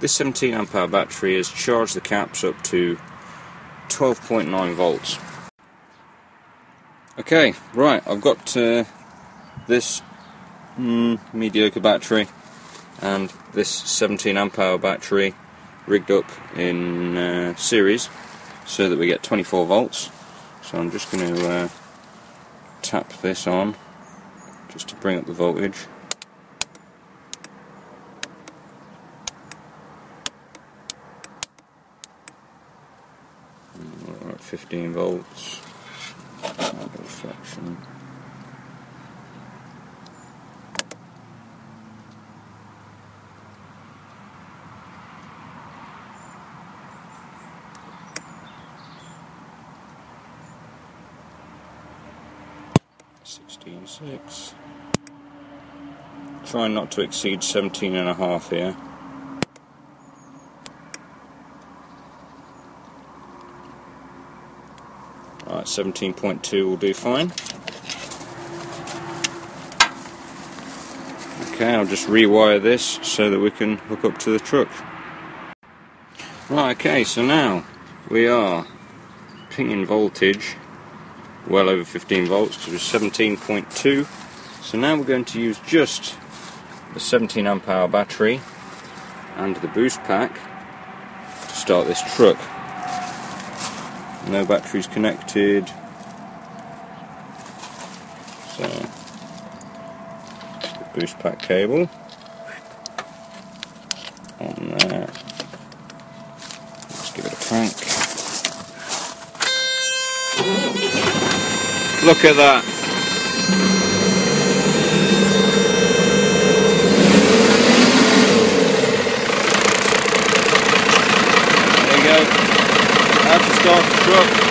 This 17 amp hour battery has charged the caps up to 12.9 volts. Okay, right, I've got uh, this mm, mediocre battery and this 17 amp hour battery rigged up in uh, series so that we get 24 volts. So I'm just going to uh, tap this on just to bring up the voltage. 15 volts. Reflection. Sixteen six. Trying not to exceed seventeen and a half here. Alright, 17.2 will do fine. Okay, I'll just rewire this so that we can hook up to the truck. Right, okay, so now we are pinging voltage well over 15 volts to 17.2. So now we're going to use just the 17 amp hour battery and the boost pack to start this truck no batteries connected. So boost pack cable. On there. Let's give it a crank. Look at that how to start the truck.